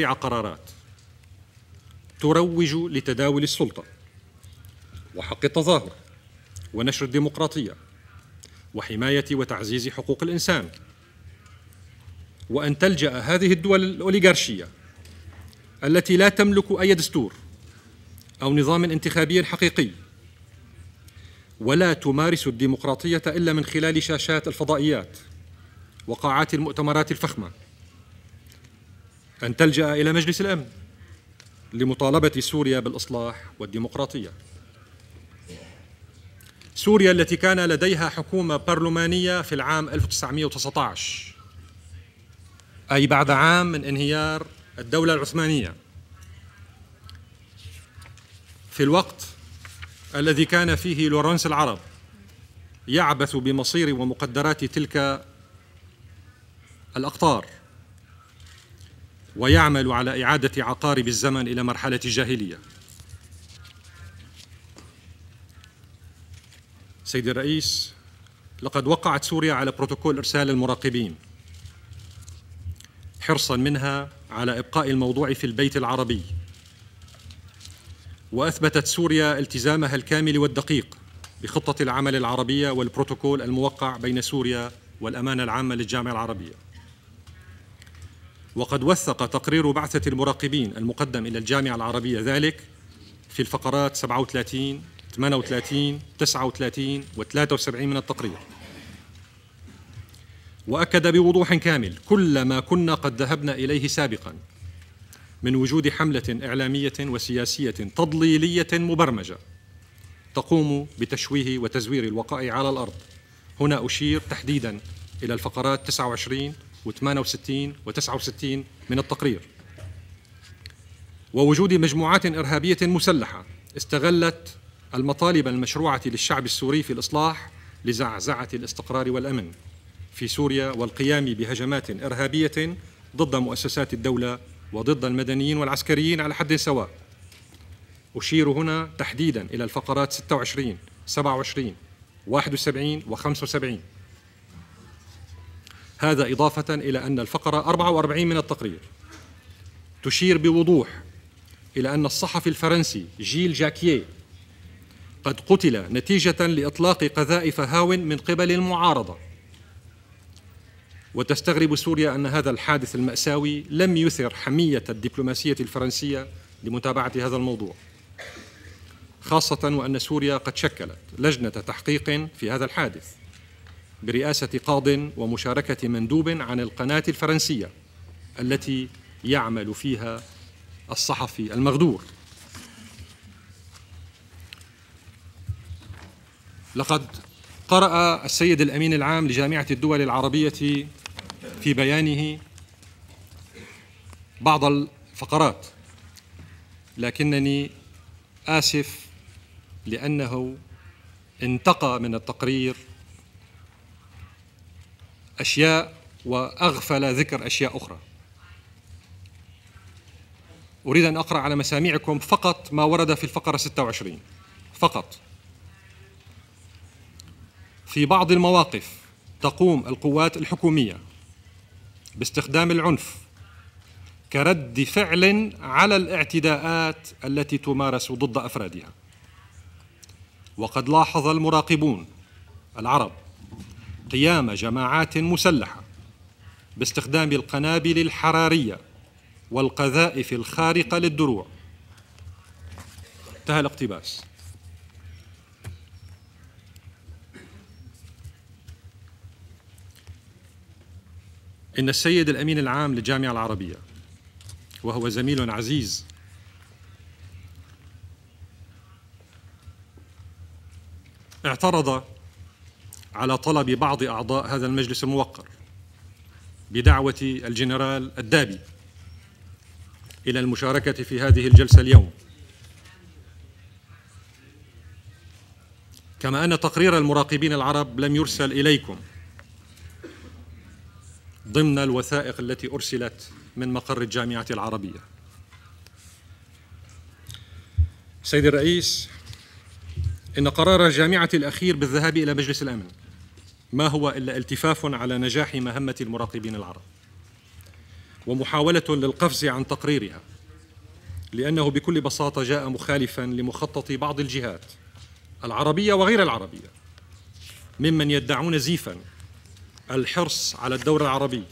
قرارات تروج لتداول السلطة وحق التظاهر ونشر الديمقراطية وحماية وتعزيز حقوق الإنسان وأن تلجأ هذه الدول الأوليغارشية التي لا تملك أي دستور أو نظام انتخابي حقيقي ولا تمارس الديمقراطية إلا من خلال شاشات الفضائيات وقاعات المؤتمرات الفخمة. أن تلجأ إلى مجلس الأمن لمطالبة سوريا بالإصلاح والديمقراطية. سوريا التي كان لديها حكومة برلمانية في العام 1919 أي بعد عام من انهيار الدولة العثمانية. في الوقت الذي كان فيه لورنس العرب يعبث بمصير ومقدرات تلك الأقطار. ويعمل على إعادة عقارب الزمن إلى مرحلة الجاهلية. سيد الرئيس لقد وقعت سوريا على بروتوكول إرسال المراقبين حرصا منها على إبقاء الموضوع في البيت العربي. وأثبتت سوريا التزامها الكامل والدقيق بخطة العمل العربية والبروتوكول الموقع بين سوريا والأمانة العامة للجامعة العربية. وقد وثق تقرير بعثة المراقبين المقدم إلى الجامعة العربية ذلك في الفقرات 37 38 39 و 73 من التقرير. وأكد بوضوح كامل كل ما كنا قد ذهبنا إليه سابقا من وجود حملة إعلامية وسياسية تضليلية مبرمجة تقوم بتشويه وتزوير الوقائع على الأرض. هنا أشير تحديدا إلى الفقرات 29 و68 و69 من التقرير. ووجود مجموعات إرهابية مسلحة استغلت المطالب المشروعة للشعب السوري في الإصلاح لزعزعة الاستقرار والأمن في سوريا والقيام بهجمات إرهابية ضد مؤسسات الدولة وضد المدنيين والعسكريين على حد سواء. أشير هنا تحديدا إلى الفقرات 26 27 71 و 75 هذا إضافة إلى أن الفقرة 44 من التقرير. تشير بوضوح إلى أن الصحفي الفرنسي جيل جاكيه قد قتل نتيجة لإطلاق قذائف هاو من قبل المعارضة. وتستغرب سوريا أن هذا الحادث المأساوي لم يثر حمية الدبلوماسية الفرنسية لمتابعة هذا الموضوع. خاصة وأن سوريا قد شكلت لجنة تحقيق في هذا الحادث. برئاسة قاض ومشاركة مندوب عن القناة الفرنسية التي يعمل فيها الصحفي المغدور. لقد قرأ السيد الأمين العام لجامعة الدول العربية في بيانه بعض الفقرات لكنني آسف لأنه انتقى من التقرير أشياء وأغفل ذكر أشياء أخرى. أريد أن أقرأ على مسامعكم فقط ما ورد في الفقرة 26 فقط. في بعض المواقف تقوم القوات الحكومية باستخدام العنف كرد فعل على الاعتداءات التي تمارس ضد أفرادها. وقد لاحظ المراقبون العرب قيام جماعات مسلحة باستخدام القنابل الحرارية والقذائف الخارقة للدروع. انتهى الاقتباس. إن السيد الأمين العام للجامعة العربية وهو زميل عزيز اعترض على طلب بعض أعضاء هذا المجلس الموقر بدعوة الجنرال الدابي إلى المشاركة في هذه الجلسة اليوم كما أن تقرير المراقبين العرب لم يرسل إليكم ضمن الوثائق التي أرسلت من مقر الجامعة العربية. سيد الرئيس إن قرار الجامعة الأخير بالذهاب إلى مجلس الأمن ما هو إلا التفاف على نجاح مهمة المراقبين العرب. ومحاولة للقفز عن تقريرها لأنه بكل بساطة جاء مخالفا لمخطط بعض الجهات العربية وغير العربية ممن يدعون زيفا الحرص على الدور العربي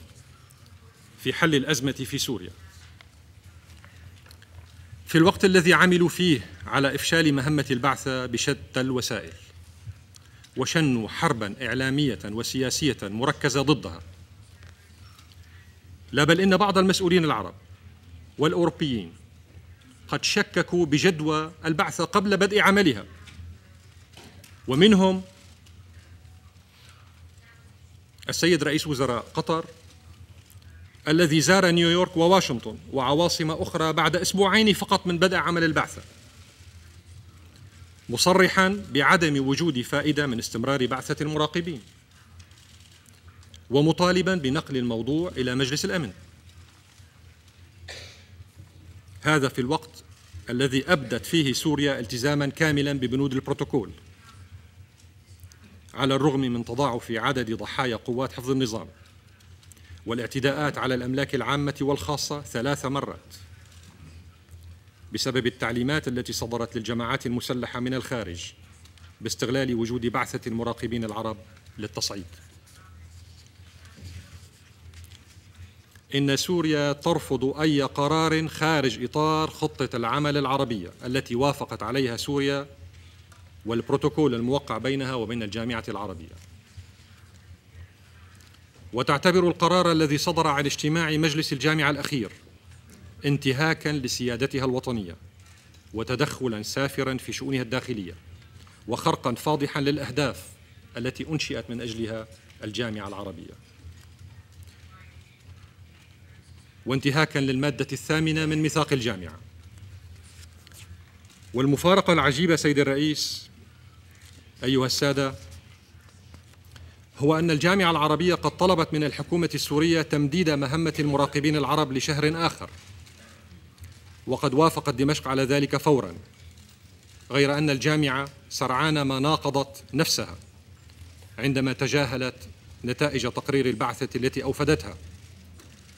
في حل الأزمة في سوريا في الوقت الذي عملوا فيه على إفشال مهمة البعثة بشتى الوسائل وشنوا حربا إعلامية وسياسية مركزة ضدها. لا بل إن بعض المسؤولين العرب والأوروبيين قد شككوا بجدوى البعثة قبل بدء عملها. ومنهم السيد رئيس وزراء قطر الذي زار نيويورك وواشنطن وعواصم أخرى بعد أسبوعين فقط من بدء عمل البعثة. مصرحا بعدم وجود فائدة من استمرار بعثة المراقبين ومطالبا بنقل الموضوع إلى مجلس الأمن. هذا في الوقت الذي أبدت فيه سوريا التزاما كاملا ببنود البروتوكول على الرغم من تضاعف عدد ضحايا قوات حفظ النظام والاعتداءات على الأملاك العامة والخاصة ثلاث مرات. بسبب التعليمات التي صدرت للجماعات المسلحة من الخارج باستغلال وجود بعثة المراقبين العرب للتصعيد. إن سوريا ترفض أي قرار خارج إطار خطة العمل العربية التي وافقت عليها سوريا والبروتوكول الموقع بينها وبين الجامعة العربية. وتعتبر القرار الذي صدر عن اجتماع مجلس الجامعة الأخير انتهاكا لسيادتها الوطنية وتدخلا سافرا في شؤونها الداخلية وخرقا فاضحا للأهداف التي أنشئت من أجلها الجامعة العربية. وانتهاكا للمادة الثامنة من ميثاق الجامعة. والمفارقة العجيبة سيد الرئيس أيها السادة هو أن الجامعة العربية قد طلبت من الحكومة السورية تمديد مهمة المراقبين العرب لشهر آخر. وقد وافقت دمشق على ذلك فورا غير أن الجامعة سرعان ما ناقضت نفسها عندما تجاهلت نتائج تقرير البعثة التي أوفدتها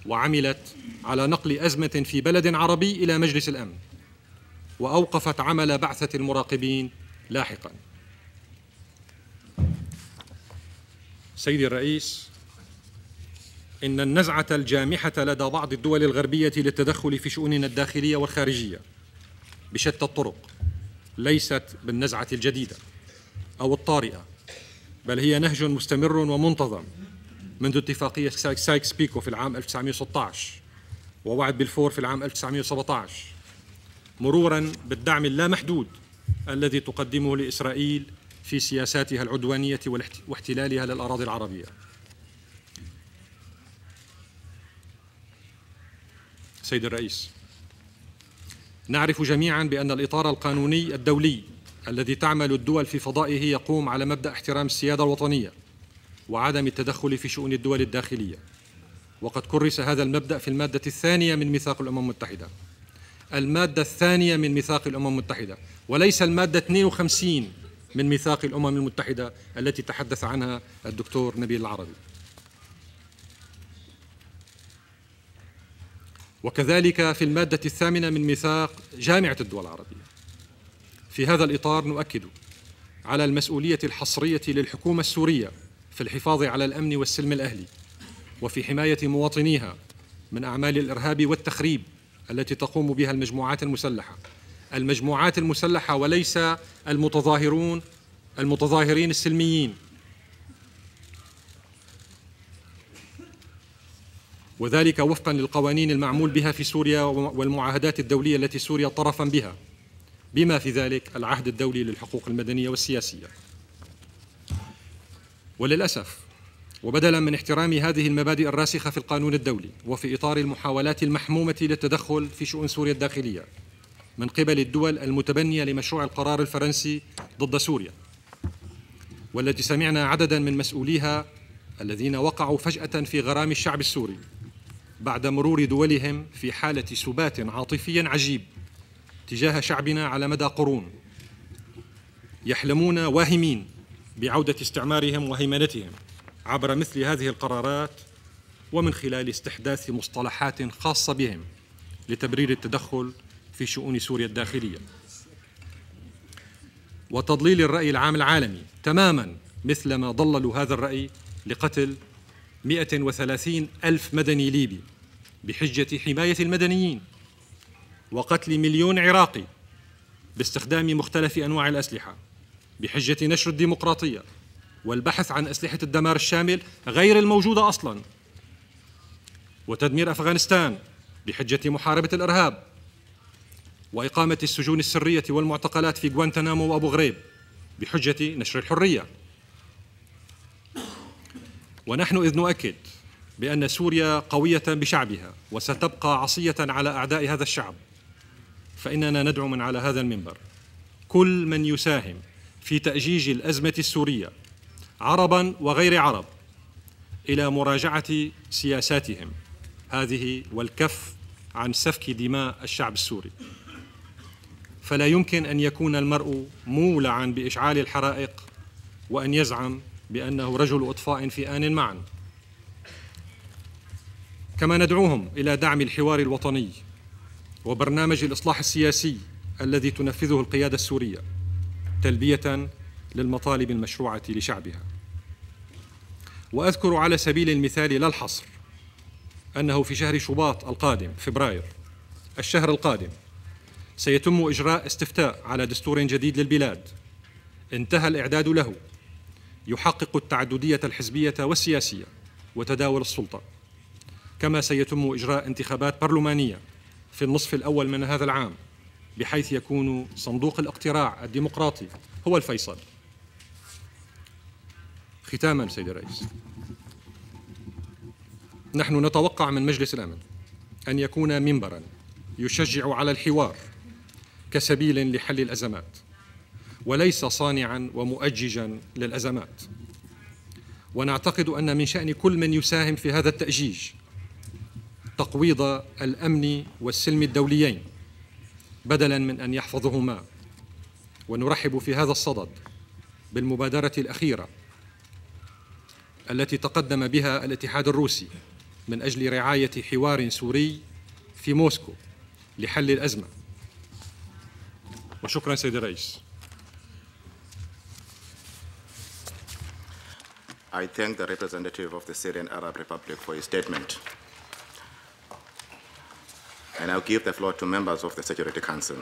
وعملت على نقل أزمة في بلد عربي إلى مجلس الأمن وأوقفت عمل بعثة المراقبين لاحقا. سيدي الرئيس إن النزعة الجامحة لدى بعض الدول الغربية للتدخل في شؤوننا الداخلية والخارجية بشتى الطرق ليست بالنزعة الجديدة أو الطارئة بل هي نهج مستمر ومنتظم منذ اتفاقية سايكس بيكو في العام 1916 ووعد بلفور في العام 1917 مرورا بالدعم اللامحدود الذي تقدمه لإسرائيل في سياساتها العدوانية واحتلالها للأراضي العربية. سيد الرئيس. نعرف جميعا بأن الإطار القانوني الدولي الذي تعمل الدول في فضائه يقوم على مبدأ احترام السيادة الوطنية وعدم التدخل في شؤون الدول الداخلية. وقد كرس هذا المبدأ في المادة الثانية من ميثاق الأمم المتحدة. المادة الثانية من ميثاق الأمم المتحدة وليس المادة 52 من ميثاق الأمم المتحدة التي تحدث عنها الدكتور نبيل العربي. وكذلك في المادة الثامنة من ميثاق جامعة الدول العربية. في هذا الإطار نؤكد على المسؤولية الحصرية للحكومة السورية في الحفاظ على الأمن والسلم الأهلي وفي حماية مواطنيها من أعمال الإرهاب والتخريب التي تقوم بها المجموعات المسلحة. المجموعات المسلحة وليس المتظاهرون المتظاهرين السلميين. وذلك وفقا للقوانين المعمول بها في سوريا والمعاهدات الدولية التي سوريا طرفا بها. بما في ذلك العهد الدولي للحقوق المدنية والسياسية. وللأسف وبدلا من احترام هذه المبادئ الراسخة في القانون الدولي وفي إطار المحاولات المحمومة للتدخل في شؤون سوريا الداخلية من قبل الدول المتبنية لمشروع القرار الفرنسي ضد سوريا والتي سمعنا عددا من مسؤوليها الذين وقعوا فجأة في غرام الشعب السوري. بعد مرور دولهم في حالة سبات عاطفي عجيب تجاه شعبنا على مدى قرون. يحلمون واهمين بعودة استعمارهم وهيمنتهم عبر مثل هذه القرارات ومن خلال استحداث مصطلحات خاصة بهم لتبرير التدخل في شؤون سوريا الداخلية. وتضليل الرأي العام العالمي تماما مثلما ضللوا هذا الرأي لقتل 130 ألف مدني ليبي. بحجة حماية المدنيين وقتل مليون عراقي باستخدام مختلف أنواع الأسلحة بحجة نشر الديمقراطية والبحث عن أسلحة الدمار الشامل غير الموجودة أصلا وتدمير أفغانستان بحجة محاربة الإرهاب وإقامة السجون السرية والمعتقلات في غوانتنامو وأبو غريب بحجة نشر الحرية. ونحن إذ نؤكد بأن سوريا قوية بشعبها وستبقى عصية على أعداء هذا الشعب. فإننا ندعو من على هذا المنبر. كل من يساهم في تأجيج الأزمة السورية عربا وغير عرب إلى مراجعة سياساتهم. هذه والكف عن سفك دماء الشعب السوري. فلا يمكن أن يكون المرء مولعا بإشعال الحرائق وأن يزعم بأنه رجل أطفاء في آن معا. كما ندعوهم إلى دعم الحوار الوطني وبرنامج الإصلاح السياسي الذي تنفذه القيادة السورية تلبية للمطالب المشروعة لشعبها. وأذكر على سبيل المثال لا الحصر أنه في شهر شباط القادم فبراير الشهر القادم سيتم إجراء استفتاء على دستور جديد للبلاد. انتهى الإعداد له. يحقق التعددية الحزبية والسياسية وتداول السلطة. كما سيتم إجراء انتخابات برلمانية في النصف الأول من هذا العام بحيث يكون صندوق الاقتراع الديمقراطي هو الفيصل. ختاما سيدي الرئيس. نحن نتوقع من مجلس الأمن أن يكون منبرا يشجع على الحوار كسبيل لحل الأزمات وليس صانعا ومؤججا للأزمات. ونعتقد أن من شأن كل من يساهم في هذا التأجيج تقويض الأمن والسلم الدوليين بدلا من أن يحفظهما. ونرحب في هذا الصدد بالمبادرة الأخيرة التي تقدم بها الاتحاد الروسي من أجل رعاية حوار سوري في موسكو لحل الأزمة. وشكرا سيدي الرئيس. I thank the representative of the Syrian Arab Republic for his statement. I now give the floor to members of the Security Council.